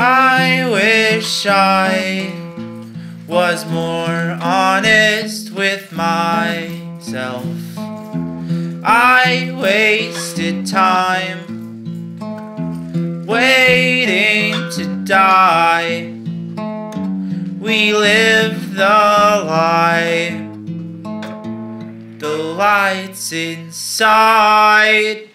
I wish I was more honest with myself. I wasted time waiting to die. We live the lie, the lights inside.